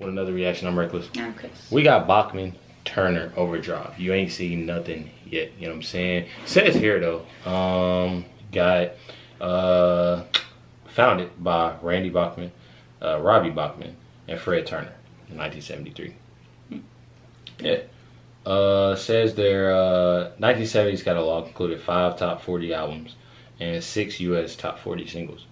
with another reaction. I'm Recklezz. I'm Crys. We got Bachman Turner Overdrive. You ain't seen nothing yet. You know what I'm saying? Says here though. Um, got uh, founded by Randy Bachman, uh, Robbie Bachman, and Fred Turner in 1973. Yeah. Uh, says their uh, 1970s catalog included five top 40 albums and six U.S. top 40 singles.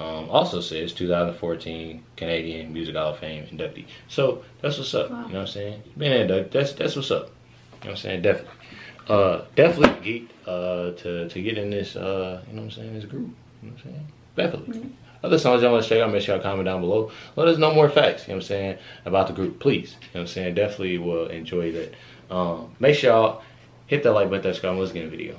Um, also says 2014 Canadian Music Hall of Fame inductee. So that's what's up. Wow. You know what I'm saying? Being inducted, that's that's what's up. You know what I'm saying? Definitely. Uh, definitely geeked uh, to to get in this. Uh, you know what I'm saying? This group. You know what I'm saying? Definitely. Other songs y'all want to check out, make sure y'all comment down below. Let us know more facts, you know what I'm saying, about the group, please. You know what I'm saying? Definitely will enjoy that. Um, make sure y'all hit that like button, subscribe, and let's get the video.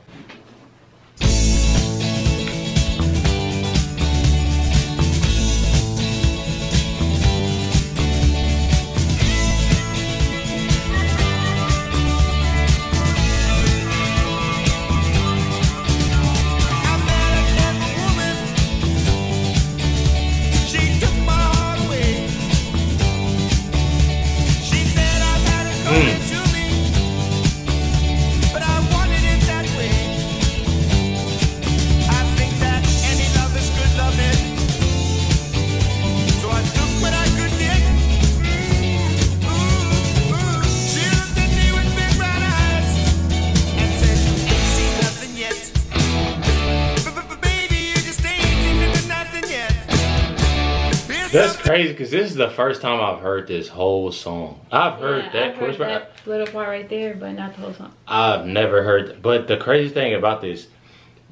That's crazy because this is the first time I've heard this whole song. I've heard Yeah, that I've chorus, heard that little part right there, but not the whole song. I've never heard. But the crazy thing about this,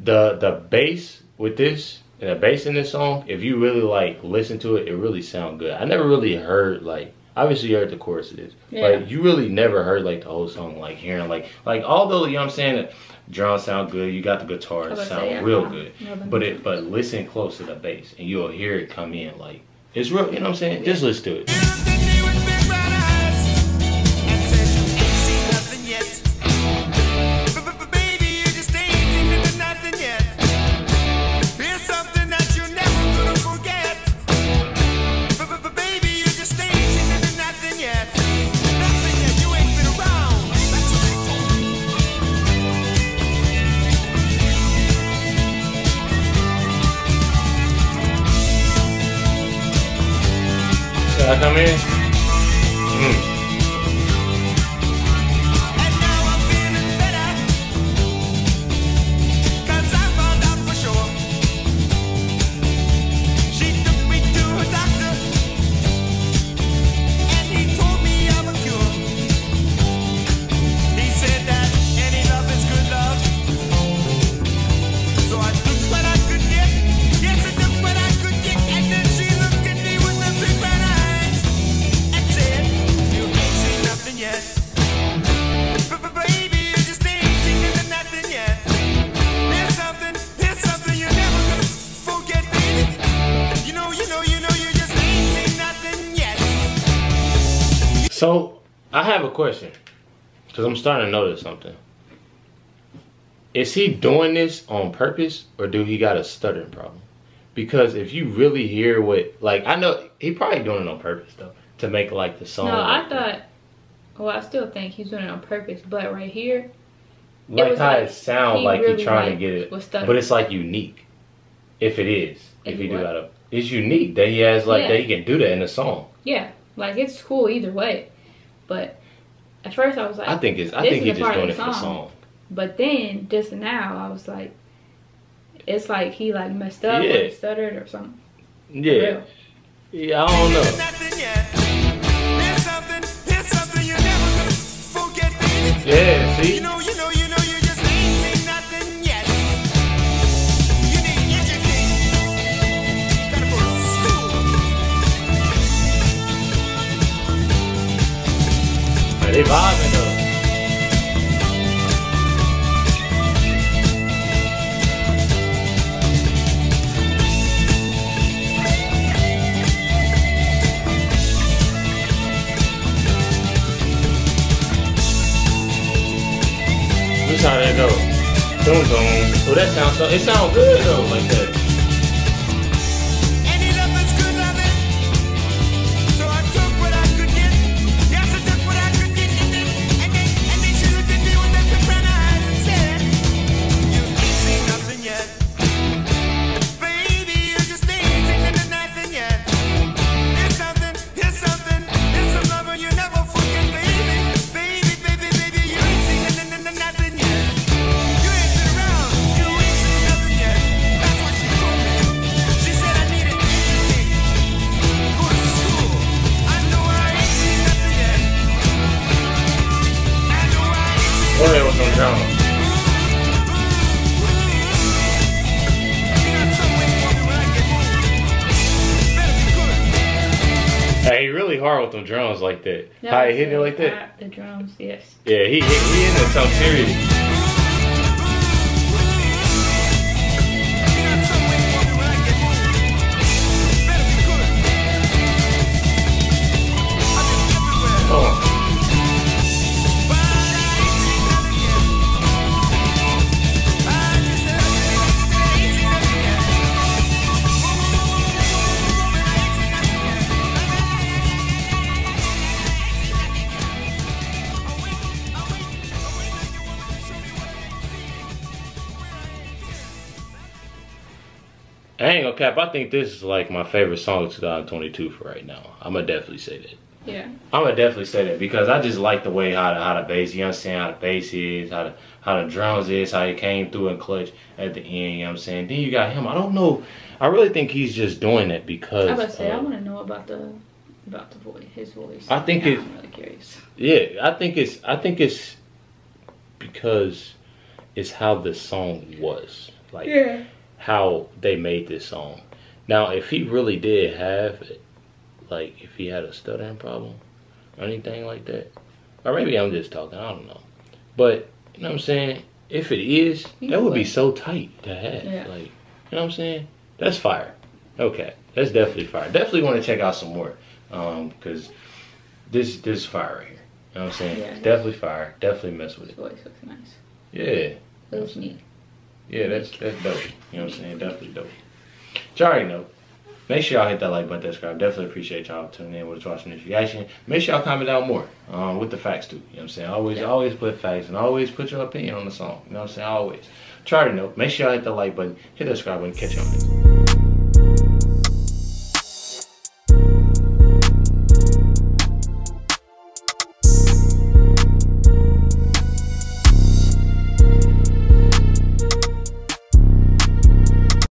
the the bass with this, and the bass in this song, if you really like listen to it, it really sound good. I never really heard like. Obviously, you heard the chorus of this, Yeah. but you really never heard like the whole song, like hearing like like although you know what I'm saying, the drums sound good, you got the guitar sound say, yeah, real good, no, but- but it but listen close to the bass and you'll hear it come in like it's real. You know what I'm saying? Just listen to it. Can I So I have a question because I'm starting to notice something. Is he doing this on purpose or do he got a stuttering problem? Because if you really hear what, like, I know he probably doing it on purpose though to make like the song. No, I thought. Well, I still think he's doing it on purpose, but right here, like was how like it sound he like really, he's trying like, to get it, but it's like unique. If it is, if, If he do a, it's unique that he has like Yeah. that he can do that in a song. yeah, like it's cool either way. But at first, I was like, I think it's, I think is he's a just part of doing it the for the song. song. But then just now, I was like, it's like he like messed up or Yeah. he stuttered or something. Yeah, yeah, I don't know. Nothing yet. Though. This how that go. Boom boom. Oh, that sounds so. It sounds good though, like that. Hey, he really hard with them drums like that. No, How he hit it like that? The drums, yes. Yeah, he he hit it so serious. I ain't gonna cap. I think this is like my favorite song of 2022 for right now. I'm gonna definitely say that. Yeah. I'm gonna definitely say that because I just like the way how the how the bass, you understand how the bass is, how the how the drums is, how he came through and clutch at the end. You know what I'm saying? Then you got him. I don't know. I really think he's just doing it because. I was say, I want to know about the about the voice, his voice. I think Now it- I'm really curious. Yeah, I think it's I think it's because it's how the song was. Like Yeah. How they made this song. Now, if he really did have like if he had a stuttering problem or anything like that. Or maybe I'm just talking, I don't know. But you know what I'm saying? If it is, that would be so tight to have. Yeah. Like you know what I'm saying? That's fire. Okay. That's definitely fire. Definitely want to check out some more. Um, because this this is fire right here. You know what I'm saying? Yeah. Definitely fire. Definitely mess with His it. voice looks nice. Yeah. Looks neat. Yeah, that's that's dope. You know what I'm saying? Definitely dope. But y'all already know. Make sure y'all hit that like button, that subscribe. Definitely appreciate y'all tuning in with watching this reaction. Make sure y'all comment down more um, with the facts too. You know what I'm saying? Always, Yeah. always put facts and always put your opinion on the song. You know what I'm saying? Always. Try to know. Make sure y'all hit the like button, hit that subscribe button, catch y'all next.